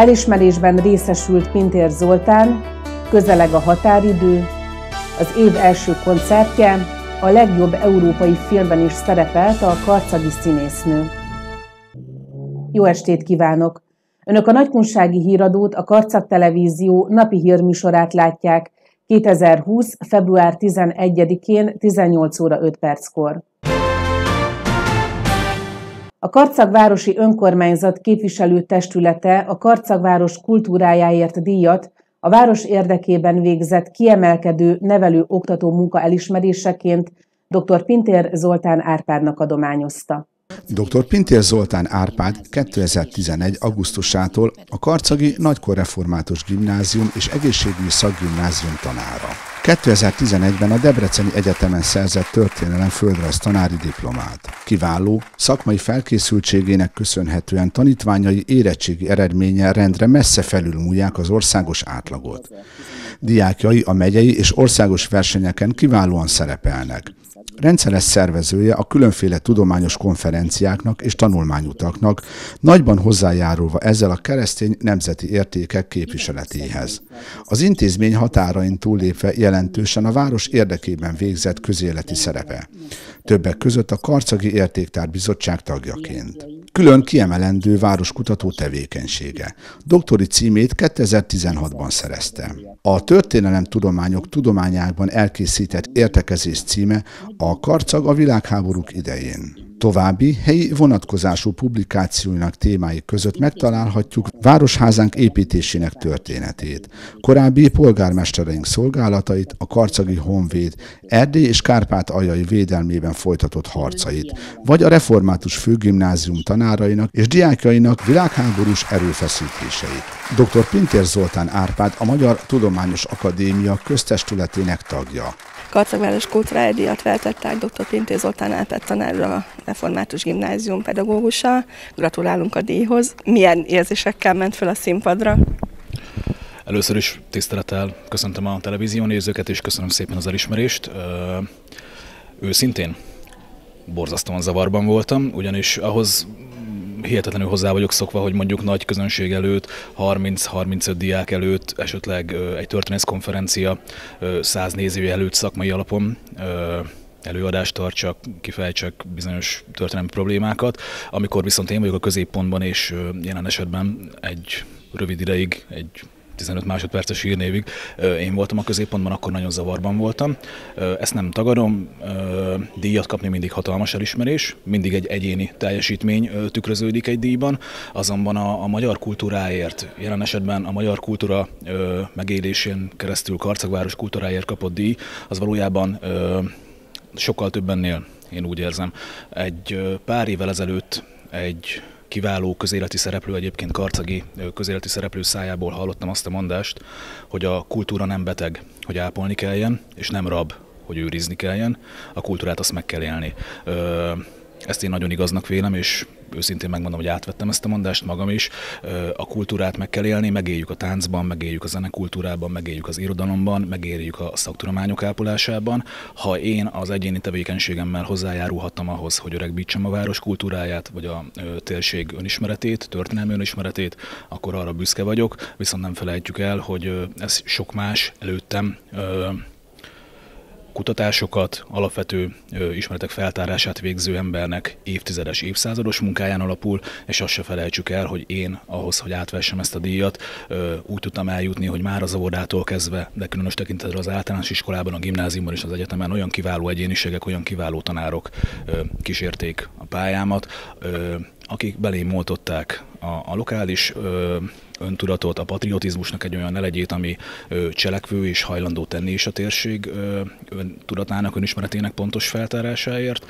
Elismerésben részesült Pintér Zoltán, közeleg a határidő, az év első koncertje, a legjobb európai filmben is szerepelt a karcagi színésznő. Jó estét kívánok! Önök a Nagykunsági Híradót, a Karcag Televízió napi hírműsorát látják 2020. február 11-én 18 óra 5 perckor. A Karcagvárosi Önkormányzat képviselő testülete a Karcagváros kultúrájáért díjat a város érdekében végzett kiemelkedő nevelő-oktató munka elismeréseként dr. Pintér Zoltán Árpádnak adományozta. Dr. Pintér Zoltán Árpád 2011. augusztusától a Karcagi Nagykorreformátus Gimnázium és Egészségügyi Szakgimnázium tanára. 2011-ben a Debreceni Egyetemen szerzett történelem földrajz tanári diplomát. Kiváló, szakmai felkészültségének köszönhetően tanítványai érettségi eredménye rendre messze felülmúlják az országos átlagot. Diákjai a megyei és országos versenyeken kiválóan szerepelnek rendszeres szervezője a különféle tudományos konferenciáknak és tanulmányutaknak, nagyban hozzájárulva ezzel a keresztény nemzeti értékek képviseletéhez. Az intézmény határain túllépve jelentősen a város érdekében végzett közéleti szerepe. Többek között a Karcagi Értéktár Bizottság tagjaként. Külön kiemelendő városkutató tevékenysége. Doktori címét 2016-ban szerezte. A történelem tudományok tudományákban elkészített értekezés címe a Karcag a világháborúk idején. További helyi vonatkozású publikációinak témái között megtalálhatjuk városházánk építésének történetét, korábbi polgármestereink szolgálatait, a Karcagi Honvéd, Erdély és Kárpát ajai védelmében folytatott harcait, vagy a református főgimnázium tanárainak és diákjainak világháborús erőfeszítéseit. Dr. Pintér Zoltán Árpád a Magyar Tudományos Akadémia köztestületének tagja. Karcagváros Kultúrája díjat feltettek dr. Pinté Zoltán Álpett tanárra a Református Gimnázium pedagógusa. Gratulálunk a díjhoz. Milyen érzésekkel ment fel a színpadra? Először is tisztelettel köszöntöm a televízió nézőket, és köszönöm szépen az elismerést. Őszintén borzasztóan zavarban voltam, ugyanis ahhoz hihetetlenül hozzá vagyok szokva, hogy mondjuk nagy közönség előtt, 30-35 diák előtt, esetleg egy történész konferencia, 100 néző előtt szakmai alapon előadást tartsak, kifejtsek bizonyos történelmi problémákat, amikor viszont én vagyok a középpontban, és jelen esetben egy rövid ideig, egy 15 másodperces hírnévig én voltam a középpontban, akkor nagyon zavarban voltam. Ezt nem tagadom, díjat kapni mindig hatalmas elismerés, mindig egy egyéni teljesítmény tükröződik egy díjban, azonban a, a magyar kultúráért, jelen esetben a magyar kultúra megélésén keresztül Karcagváros kultúráért kapott díj, az valójában sokkal több ennél, én úgy érzem. Egy pár évvel ezelőtt egy kiváló közéleti szereplő, egyébként karcagi közéleti szereplő szájából hallottam azt a mondást, hogy a kultúra nem beteg, hogy ápolni kelljen, és nem rab, hogy őrizni kelljen, a kultúrát azt meg kell élni. Ezt én nagyon igaznak vélem, és őszintén megmondom, hogy átvettem ezt a mondást magam is. A kultúrát meg kell élni, megéljük a táncban, megéljük a zenekultúrában, megéljük az irodalomban, megéljük a szaktudományok ápolásában. Ha én az egyéni tevékenységemmel hozzájárulhattam ahhoz, hogy öregbítsem a város kultúráját, vagy a térség önismeretét, történelmi önismeretét, akkor arra büszke vagyok, viszont nem felejtjük el, hogy ez sok más előttem kutatásokat, alapvető ismeretek feltárását végző embernek évtizedes, évszázados munkáján alapul, és azt se felejtsük el, hogy én ahhoz, hogy átvessem ezt a díjat, úgy tudtam eljutni, hogy már az óvodától kezdve, de különös tekintetben az általános iskolában, a gimnáziumban és az egyetemen olyan kiváló egyéniségek, olyan kiváló tanárok kísérték a pályámat, akik belém a, a lokális öntudatot, a patriotizmusnak egy olyan elegyét, ami cselekvő és hajlandó tenni is a térség öntudatának, önismeretének pontos feltárásáért,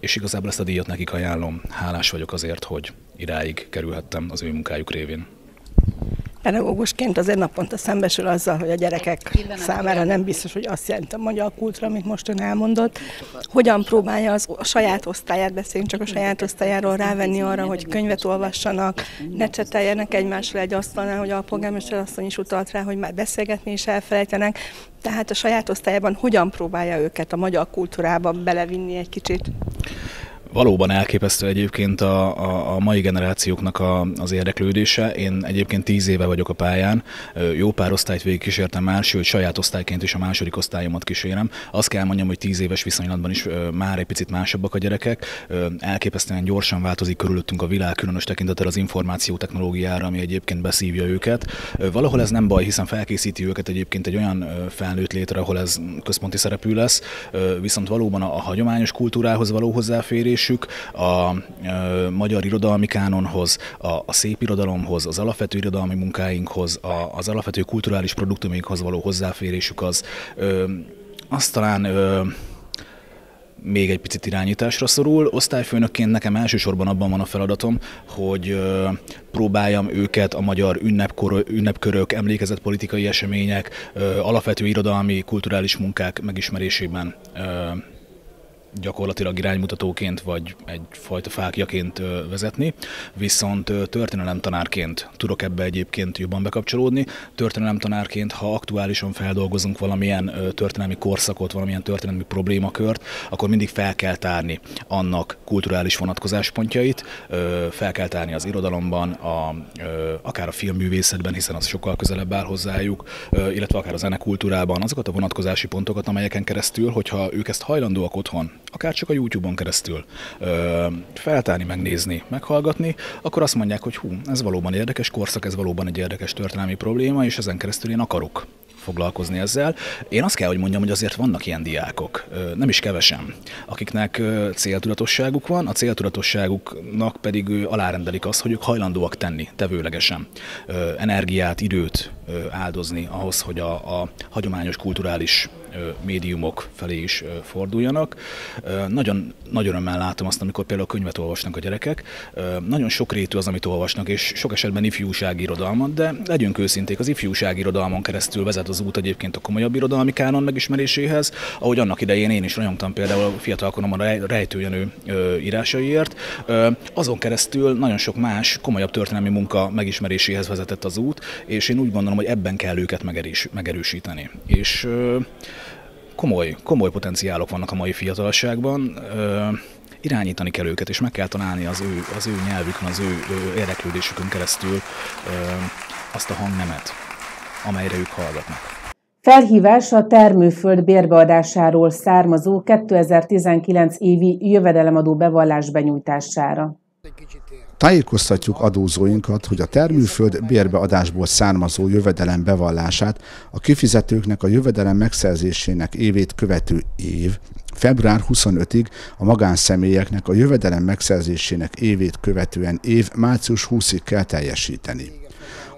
és igazából ezt a díjat nekik ajánlom. Hálás vagyok azért, hogy idáig kerülhettem az ő munkájuk révén pedagógusként azért naponta szembesül azzal, hogy a gyerekek számára nem biztos, hogy azt jelenti a magyar kultúra, amit most ön elmondott. Hogyan próbálja az, a saját osztályát, beszéljünk csak a saját osztályáról rávenni arra, hogy könyvet olvassanak, ne cseteljenek egymással egy asztalnál, hogy a polgármester asszony is utalt rá, hogy már beszélgetni is elfelejtenek. Tehát a saját osztályában hogyan próbálja őket a magyar kultúrába belevinni egy kicsit? Valóban elképesztő egyébként a, a, a mai generációknak a, az érdeklődése. Én egyébként tíz éve vagyok a pályán, jó pár osztályt végigkísértem már, sőt saját osztályként is a második osztályomat kísérem. Azt kell mondjam, hogy tíz éves viszonylatban is már egy picit másabbak a gyerekek. Elképesztően gyorsan változik körülöttünk a világ, különös tekintettel az információ technológiára, ami egyébként beszívja őket. Valahol ez nem baj, hiszen felkészíti őket egyébként egy olyan felnőtt létre, ahol ez központi szerepű lesz, viszont valóban a, a hagyományos kultúrához való hozzáférésük, a, a magyar irodalmi kánonhoz, a, a szép irodalomhoz, az alapvető irodalmi munkáinkhoz, a, az alapvető kulturális produktumainkhoz való hozzáférésük az, ö, azt talán ö, még egy picit irányításra szorul. Osztályfőnökként nekem elsősorban abban van a feladatom, hogy próbáljam őket a magyar ünnepkor, ünnepkörök, emlékezetpolitikai események, alapvető irodalmi, kulturális munkák megismerésében gyakorlatilag iránymutatóként vagy egyfajta fákjaként vezetni, viszont történelem tanárként tudok ebbe egyébként jobban bekapcsolódni. Történelem tanárként, ha aktuálisan feldolgozunk valamilyen történelmi korszakot, valamilyen történelmi problémakört, akkor mindig fel kell tárni annak kulturális vonatkozáspontjait, fel kell tárni az irodalomban, a, akár a filmművészetben, hiszen az sokkal közelebb áll hozzájuk, illetve akár a zenekultúrában azokat a vonatkozási pontokat, amelyeken keresztül, hogyha ők ezt hajlandóak otthon akár csak a YouTube-on keresztül ö, feltárni, megnézni, meghallgatni, akkor azt mondják, hogy hú, ez valóban érdekes korszak, ez valóban egy érdekes történelmi probléma, és ezen keresztül én akarok foglalkozni ezzel. Én azt kell, hogy mondjam, hogy azért vannak ilyen diákok, nem is kevesen, akiknek céltudatosságuk van, a céltudatosságuknak pedig alárendelik azt, hogy ők hajlandóak tenni tevőlegesen energiát, időt áldozni ahhoz, hogy a, a hagyományos kulturális médiumok felé is forduljanak. Nagyon nagy örömmel látom azt, amikor például könyvet olvasnak a gyerekek. Nagyon sokrétű az, amit olvasnak, és sok esetben ifjúsági irodalmat, de legyünk őszinték, az ifjúsági irodalmon keresztül vezet az út egyébként a komolyabb irodalmi kánon megismeréséhez, ahogy annak idején én is rajongtam például a fiatalkoromban a rejtőjenő írásaiért. Azon keresztül nagyon sok más komolyabb történelmi munka megismeréséhez vezetett az út, és én úgy gondolom, hogy ebben kell őket megerős, megerősíteni. És komoly, komoly potenciálok vannak a mai fiatalságban, irányítani kell őket, és meg kell találni az ő, az ő nyelvükön, az ő, ő érdeklődésükön keresztül azt a hangnemet, amelyre ők hallgatnak. Felhívás a termőföld bérbeadásáról származó 2019 évi jövedelemadó bevallás benyújtására. Tájékoztatjuk adózóinkat, hogy a termőföld bérbeadásból származó jövedelem bevallását a kifizetőknek a jövedelem megszerzésének évét követő év, február 25-ig a magánszemélyeknek a jövedelem megszerzésének évét követően év március 20-ig kell teljesíteni.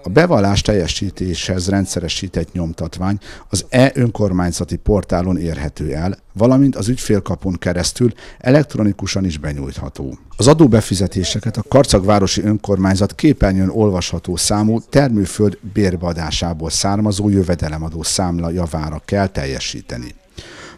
A bevallás teljesítéshez rendszeresített nyomtatvány az e-önkormányzati portálon érhető el, valamint az ügyfélkapun keresztül elektronikusan is benyújtható. Az adóbefizetéseket a Karcagvárosi Önkormányzat képernyőn olvasható számú termőföld bérbeadásából származó jövedelemadó számla javára kell teljesíteni.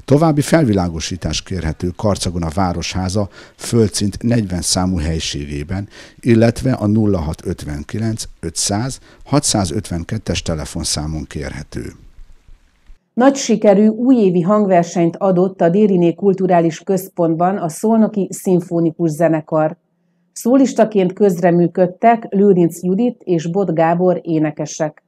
További felvilágosítás kérhető Karcagon a Városháza földszint 40 számú helységében, illetve a 0659 500 652-es telefonszámon kérhető. Nagy sikerű újévi hangversenyt adott a Dériné Kulturális Központban a Szolnoki Szimfonikus Zenekar. Szólistaként közreműködtek Lőrinc Judit és Bot Gábor énekesek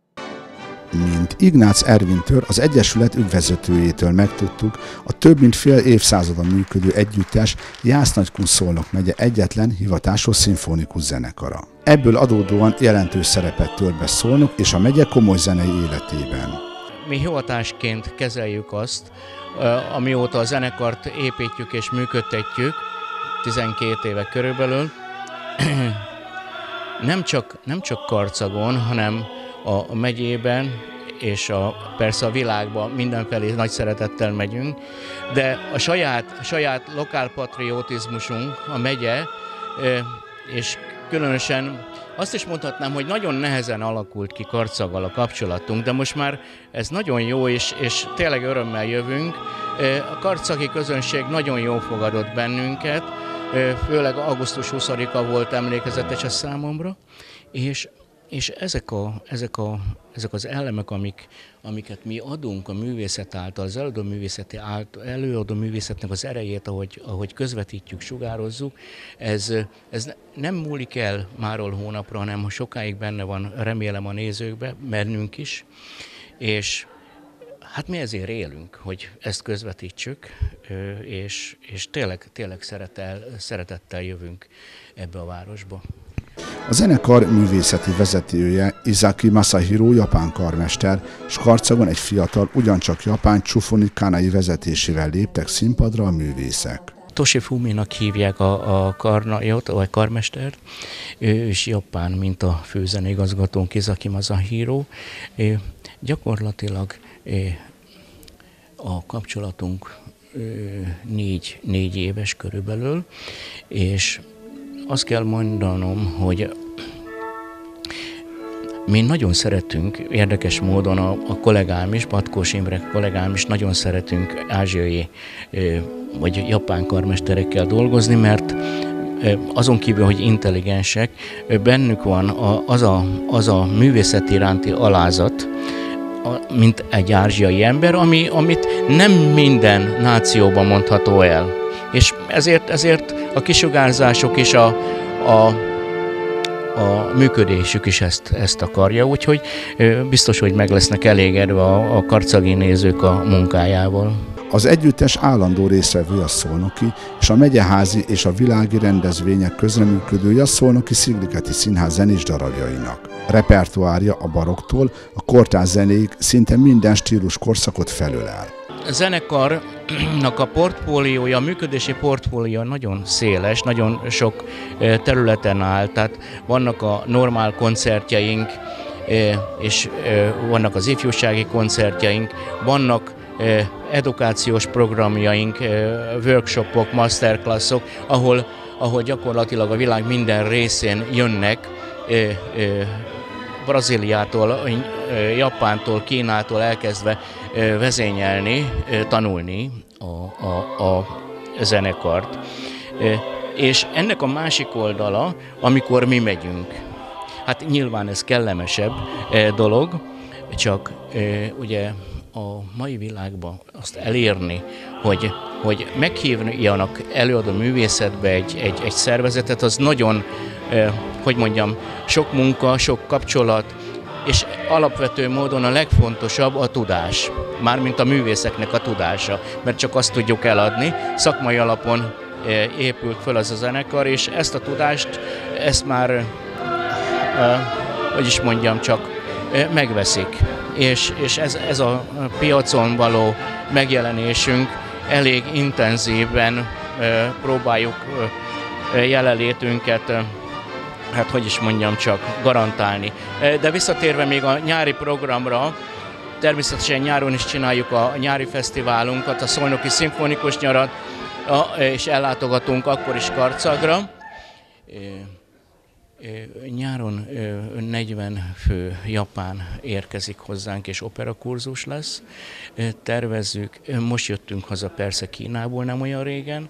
mint Ignác Ervintől, az Egyesület ügyvezetőjétől megtudtuk, a több mint fél évszázadon működő együttes Jásznagykun Szolnok megye egyetlen hivatásos szimfonikus zenekara. Ebből adódóan jelentős szerepet tölt be Szolnok és a megye komoly zenei életében. Mi hivatásként kezeljük azt, amióta a zenekart építjük és működtetjük, 12 éve körülbelül, nem csak, nem csak Karcagon, hanem a megyében, és a, persze a világban mindenfelé nagy szeretettel megyünk, de a saját, saját lokálpatriotizmusunk, a megye, és különösen azt is mondhatnám, hogy nagyon nehezen alakult ki Karcaggal a kapcsolatunk, de most már ez nagyon jó, és, és tényleg örömmel jövünk. A karcagi közönség nagyon jó fogadott bennünket, főleg augusztus 20-a volt emlékezetes a számomra, és és ezek, a, ezek, a, ezek az elemek, amik, amiket mi adunk a művészet által, az előadó, művészeti által, előadó művészetnek az erejét, ahogy, ahogy közvetítjük, sugározzuk, ez, ez nem múlik el máról hónapra, hanem sokáig benne van, remélem a nézőkbe, bennünk is, és Hát mi ezért élünk, hogy ezt közvetítsük, és, és tényleg, tényleg szeretel, szeretettel jövünk ebbe a városba. A zenekar művészeti vezetője Izaki Masahiro japán karmester, és Karcagon egy fiatal, ugyancsak japán Csufoni Kanai vezetésével léptek színpadra a művészek. Toshi Fuminak hívják a, a karnajot, vagy karmestert, ő is japán, mint a főzenigazgatónk Izaki Masahiro. Ő gyakorlatilag a kapcsolatunk négy, négy éves körülbelül, és azt kell mondanom, hogy mi nagyon szeretünk, érdekes módon a, a kollégám is, Patkós Imre kollégám is nagyon szeretünk ázsiai vagy japán karmesterekkel dolgozni, mert azon kívül, hogy intelligensek, bennük van az a, az a művészet iránti alázat, mint egy ázsiai ember, ami, amit nem minden nációban mondható el. És ezért, ezért a kisugárzások és a, a, a működésük is ezt, ezt akarja, úgyhogy biztos, hogy meg lesznek elégedve a, a karcagi nézők a munkájával. Az együttes állandó részvevő a Szolnoki és a megyeházi és a világi rendezvények közreműködője a Szolnoki Szigligeti Színház zenés darabjainak. Repertoárja a baroktól a kortárs zenéig szinte minden stílus korszakot felölel. A zenekarnak a portfóliója, a működési portfóliója nagyon széles, nagyon sok területen áll, tehát vannak a normál koncertjeink, és vannak az ifjúsági koncertjeink, vannak edukációs programjaink, workshopok, masterclassok, ahol, ahol gyakorlatilag a világ minden részén jönnek Brazíliától, Japántól, Kínától elkezdve vezényelni, tanulni a, a, a zenekart. És ennek a másik oldala, amikor mi megyünk. Hát nyilván ez kellemesebb dolog, csak ugye a mai világban azt elérni, hogy, hogy meghívjanak előadó művészetbe egy, egy, egy szervezetet, az nagyon, hogy mondjam, sok munka, sok kapcsolat, és alapvető módon a legfontosabb a tudás, mármint a művészeknek a tudása, mert csak azt tudjuk eladni, szakmai alapon épült föl az a zenekar, és ezt a tudást, ezt már, hogy is mondjam, csak megveszik. És, és ez, ez a piacon való megjelenésünk elég intenzíven próbáljuk jelenlétünket hát hogy is mondjam csak, garantálni. De visszatérve még a nyári programra, természetesen nyáron is csináljuk a nyári fesztiválunkat, a Szolnoki Szimfonikus Nyarat, és ellátogatunk akkor is Karcagra. Nyáron 40 fő japán érkezik hozzánk, és operakurzus lesz. Tervezzük, most jöttünk haza persze Kínából nem olyan régen,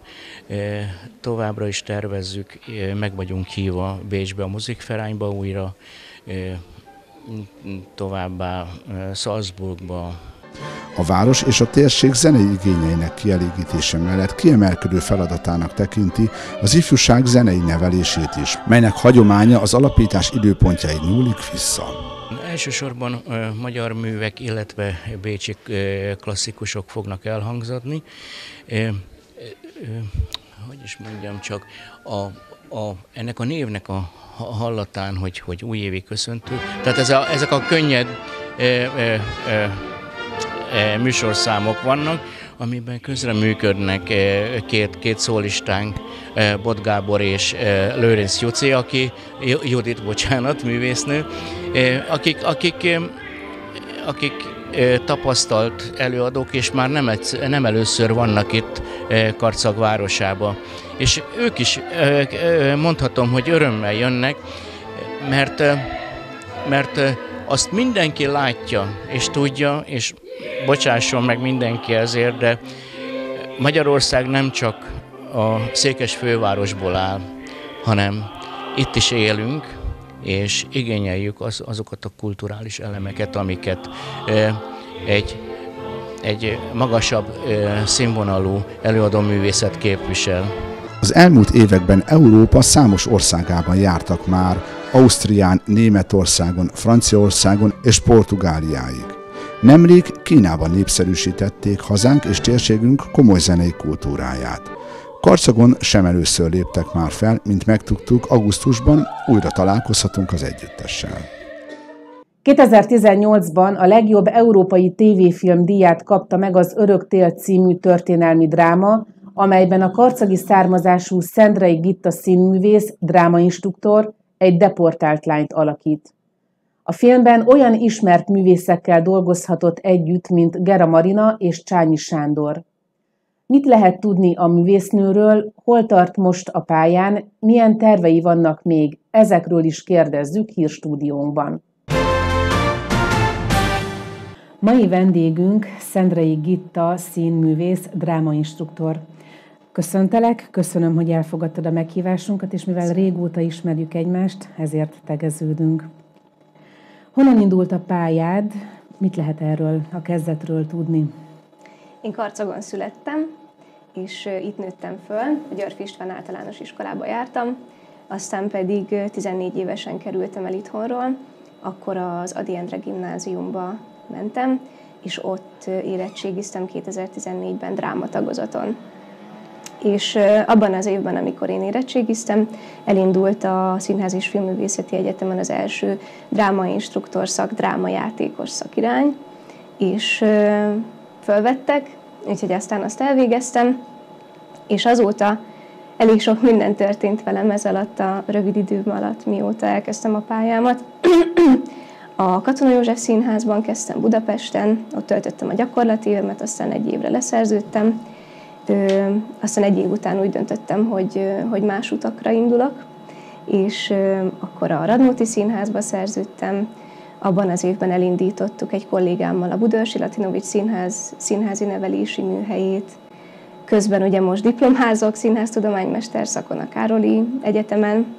továbbra is tervezzük, meg vagyunk hívva Bécsbe a muzikferányba újra, továbbá Salzburgba, a város és a térség zenei igényeinek kielégítése mellett kiemelkedő feladatának tekinti az ifjúság zenei nevelését is, melynek hagyománya az alapítás időpontjai nyúlik vissza. Elsősorban magyar művek, illetve bécsi klasszikusok fognak elhangzatni. Hogy is mondjam csak, a, a, ennek a névnek a hallatán, hogy, hogy újévi köszöntő. Tehát ez a, ezek a könnyed műsorszámok vannak, amiben közreműködnek e, két, két szólistánk, e, Bot Gábor és Lőrinc Juci, aki, Judit, bocsánat, művésznő, akik, akik, akik tapasztalt előadók, és már nem, egyszer, nem először vannak itt Karcag városába. És ők is mondhatom, hogy örömmel jönnek, mert, mert azt mindenki látja és tudja, és bocsásson meg mindenki ezért, de Magyarország nem csak a székes fővárosból áll, hanem itt is élünk, és igényeljük az, azokat a kulturális elemeket, amiket egy, egy magasabb színvonalú előadóművészet képvisel. Az elmúlt években Európa számos országában jártak már, Ausztrián, Németországon, Franciaországon és Portugáliáig. Nemrég Kínában népszerűsítették hazánk és térségünk komoly zenei kultúráját. Karcagon sem először léptek már fel, mint megtudtuk, augusztusban újra találkozhatunk az együttessel. 2018-ban a legjobb európai tévéfilm díját kapta meg az Örök Tél című történelmi dráma, amelyben a karcagi származású Szendrei Gitta színművész, drámainstruktor egy deportált lányt alakít. A filmben olyan ismert művészekkel dolgozhatott együtt, mint Gera Marina és Csányi Sándor. Mit lehet tudni a művésznőről, hol tart most a pályán, milyen tervei vannak még, ezekről is kérdezzük hírstúdiónkban. Mai vendégünk Szendrei Gitta, színművész, drámainstruktor. Köszöntelek, köszönöm, hogy elfogadtad a meghívásunkat, és mivel régóta ismerjük egymást, ezért tegeződünk. Honnan indult a pályád? Mit lehet erről a kezdetről tudni? Én Karcagon születtem, és itt nőttem föl, a Györfi István általános iskolába jártam, aztán pedig 14 évesen kerültem el itthonról, akkor az Adi Endre gimnáziumba mentem, és ott érettségiztem 2014-ben drámatagozaton és abban az évben, amikor én érettségiztem, elindult a Színház és Filmművészeti Egyetemen az első drámainstruktor szak, drámajátékos szakirány, és fölvettek, úgyhogy aztán azt elvégeztem, és azóta elég sok minden történt velem ez alatt a rövid időm alatt, mióta elkezdtem a pályámat. A Katona József Színházban kezdtem Budapesten, ott töltöttem a gyakorlati évemet, aztán egy évre leszerződtem, Ö, aztán egy év után úgy döntöttem, hogy, hogy más utakra indulok, és ö, akkor a Radnóti Színházba szerződtem, abban az évben elindítottuk egy kollégámmal a Budörsi Latinovics Színház színházi nevelési műhelyét. Közben ugye most diplomházok, színháztudománymester szakon a Károli Egyetemen.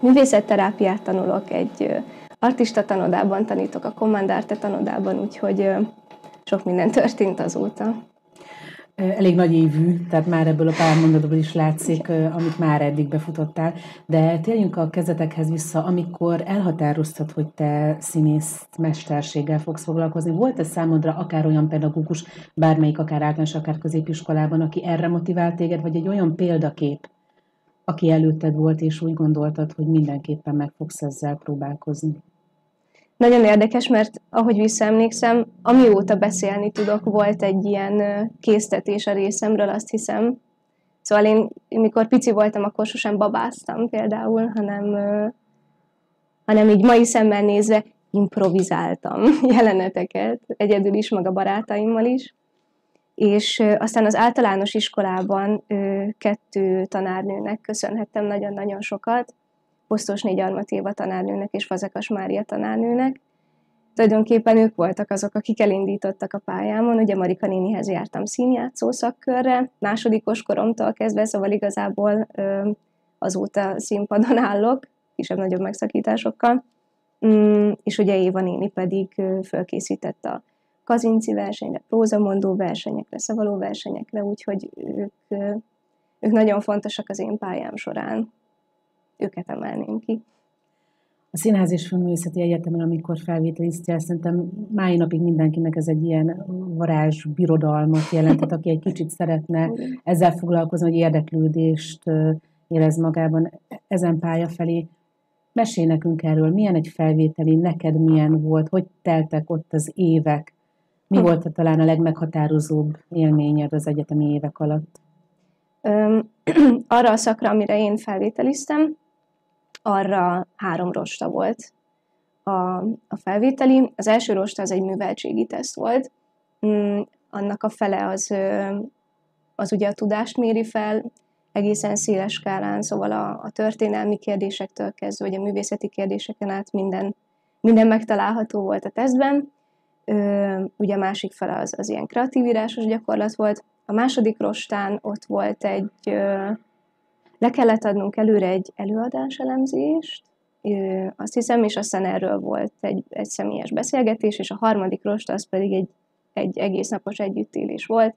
Művészetterápiát tanulok, egy artista tanodában tanítok, a Commandarte tanodában, úgyhogy sok minden történt azóta elég nagy évű, tehát már ebből a pár mondatból is látszik, amit már eddig befutottál, de térjünk a kezetekhez vissza, amikor elhatároztad, hogy te színész mesterséggel fogsz foglalkozni. Volt ez számodra akár olyan pedagógus, bármelyik, akár általános, akár középiskolában, aki erre motivált téged, vagy egy olyan példakép, aki előtted volt, és úgy gondoltad, hogy mindenképpen meg fogsz ezzel próbálkozni? Nagyon érdekes, mert ahogy visszaemlékszem, amióta beszélni tudok, volt egy ilyen késztetés a részemről, azt hiszem. Szóval én, mikor pici voltam, akkor sosem babáztam például, hanem, hanem így mai szemmel nézve improvizáltam jeleneteket, egyedül is, meg a barátaimmal is. És aztán az általános iskolában kettő tanárnőnek köszönhettem nagyon-nagyon sokat, Posztos Négy Armatéva tanárnőnek és Fazekas Mária tanárnőnek. Tulajdonképpen ők voltak azok, akik elindítottak a pályámon. Ugye Marika nénihez jártam színjátszó szakkörre, másodikos koromtól kezdve, szóval igazából ö, azóta színpadon állok, kisebb-nagyobb megszakításokkal. Mm, és ugye Éva néni pedig fölkészített a kazinci versenyre, prózamondó versenyekre, szavaló versenyekre, úgyhogy ők, ők nagyon fontosak az én pályám során őket emelném ki. A Színház és Filmművészeti Egyetemen, amikor felvételiztél, szerintem máj napig mindenkinek ez egy ilyen varázs birodalmat jelentett, aki egy kicsit szeretne ezzel foglalkozni, hogy érdeklődést érez magában ezen pálya felé. Mesélj nekünk erről, milyen egy felvételi, neked milyen volt, hogy teltek ott az évek, mi hm. volt talán a legmeghatározóbb élményed az egyetemi évek alatt? Öm, arra a szakra, amire én felvételiztem, arra három rosta volt a, a felvételi. Az első rosta az egy műveltségi teszt volt, mm, annak a fele az, az ugye a tudást méri fel, egészen széles skálán, szóval a, a történelmi kérdésektől kezdve, vagy a művészeti kérdéseken át minden, minden megtalálható volt a tesztben. Ö, ugye a másik fele az, az ilyen kreatív írásos gyakorlat volt. A második rostán ott volt egy, ö, le kellett adnunk előre egy előadás elemzést, azt hiszem, és aztán erről volt egy, egy személyes beszélgetés, és a harmadik rost az pedig egy, egy egész napos együttélés volt,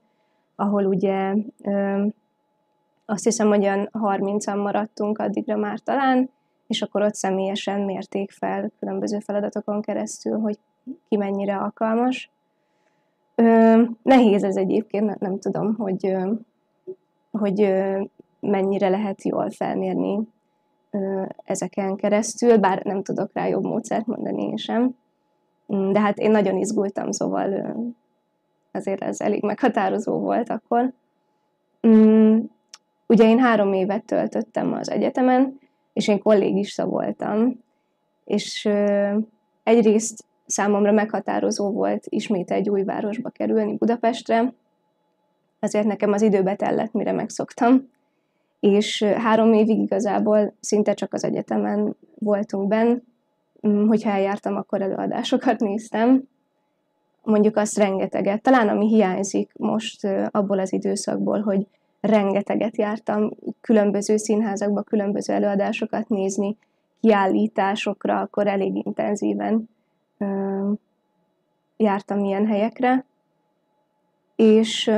ahol ugye azt hiszem, olyan 30-an maradtunk addigra már talán, és akkor ott személyesen mérték fel különböző feladatokon keresztül, hogy ki mennyire alkalmas. Ö, nehéz ez egyébként, nem, nem tudom, hogy, hogy mennyire lehet jól felmérni ezeken keresztül, bár nem tudok rá jobb módszert mondani én sem. Mm, de hát én nagyon izgultam, szóval azért ez elég meghatározó volt akkor. Mm, ugye én három évet töltöttem az egyetemen, és én kollégista voltam, és egyrészt számomra meghatározó volt ismét egy új városba kerülni, Budapestre, azért nekem az időbe tellett, mire megszoktam, és három évig igazából szinte csak az egyetemen voltunk benn, mm, hogyha eljártam, akkor előadásokat néztem, mondjuk azt rengeteget. Talán ami hiányzik most abból az időszakból, hogy rengeteget jártam különböző színházakba, különböző előadásokat nézni, kiállításokra, akkor elég intenzíven jártam ilyen helyekre, és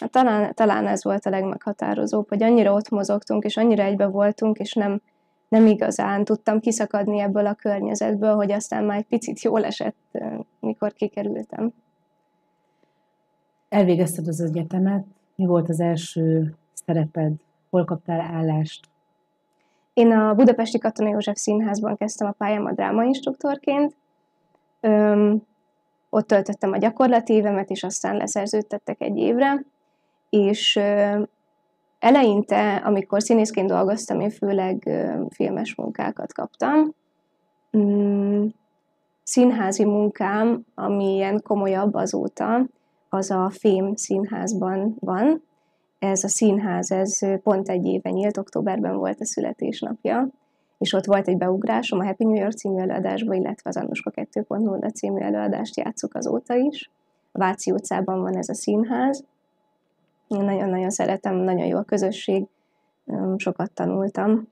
ö, talán, talán ez volt a legmeghatározóbb, hogy annyira ott mozogtunk, és annyira egybe voltunk, és nem, nem igazán tudtam kiszakadni ebből a környezetből, hogy aztán már egy picit jól esett, mikor kikerültem. Elvégezted az egyetemet, mi volt az első szereped, hol kaptál állást? Én a Budapesti Katona József Színházban kezdtem a pályámat drámainstruktorként. Öm, ott töltöttem a gyakorlati évemet, és aztán leszerződtettek egy évre. És eleinte, amikor színészként dolgoztam, én főleg filmes munkákat kaptam. Mm, színházi munkám, ami ilyen komolyabb azóta, az a Fém színházban van, ez a színház, ez pont egy éve nyílt, októberben volt a születésnapja, és ott volt egy beugrásom a Happy New York című előadásba, illetve az Annuska 2.0 című előadást játszok azóta is. A Váci utcában van ez a színház. Én nagyon-nagyon szeretem, nagyon jó a közösség, sokat tanultam,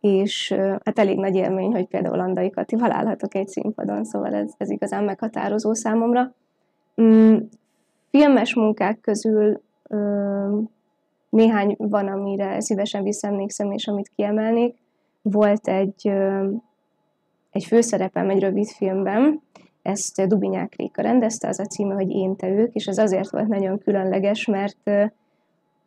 és hát elég nagy élmény, hogy például Andai Katival állhatok egy színpadon, szóval ez, ez igazán meghatározó számomra. Mm, filmes munkák közül néhány van, amire szívesen visszaemlékszem, és amit kiemelnék. Volt egy, egy főszerepem egy rövid filmben, ezt Dubinyák Réka rendezte, az a címe, hogy Én, te, ők, és ez azért volt nagyon különleges, mert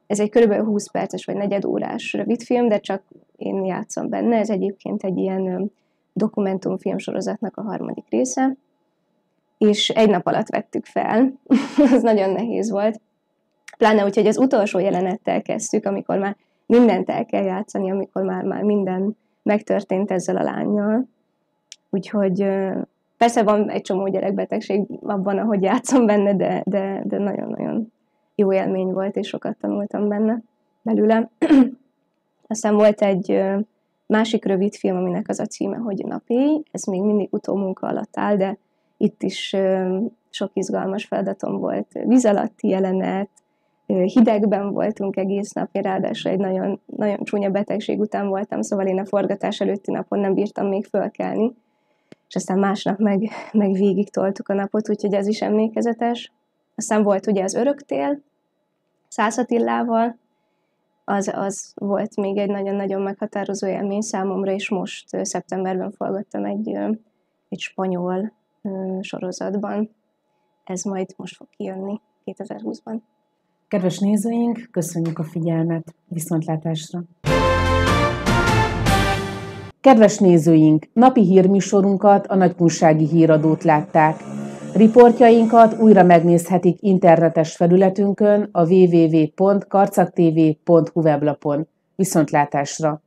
ez egy kb. 20 perces vagy negyed órás rövidfilm, de csak én játszom benne. Ez egyébként egy ilyen dokumentumfilm sorozatnak a harmadik része. És egy nap alatt vettük fel, az nagyon nehéz volt. Pláne úgy, hogy az utolsó jelenettel kezdtük, amikor már mindent el kell játszani, amikor már, már minden megtörtént ezzel a lányjal. Úgyhogy persze van egy csomó gyerekbetegség abban, ahogy játszom benne, de, de, de nagyon-nagyon jó élmény volt, és sokat tanultam benne belőle. Aztán volt egy másik rövid film, aminek az a címe, hogy Napély, ez még mindig utómunka alatt áll, de itt is sok izgalmas feladatom volt. Víz alatti jelenet, hidegben voltunk egész nap, ráadásul egy nagyon, nagyon csúnya betegség után voltam, szóval én a forgatás előtti napon nem bírtam még fölkelni, és aztán másnap meg, meg végig toltuk a napot, úgyhogy ez is emlékezetes. Aztán volt ugye az öröktél, Szászatillával, az, az volt még egy nagyon-nagyon meghatározó élmény számomra, és most szeptemberben forgattam egy, egy spanyol sorozatban. Ez majd most fog kijönni 2020-ban. Kedves nézőink, köszönjük a figyelmet, viszontlátásra! Kedves nézőink, napi hírműsorunkat, a Nagykunsági Híradót látták. Riportjainkat újra megnézhetik internetes felületünkön a www.karcaktv.hu weblapon. Viszontlátásra!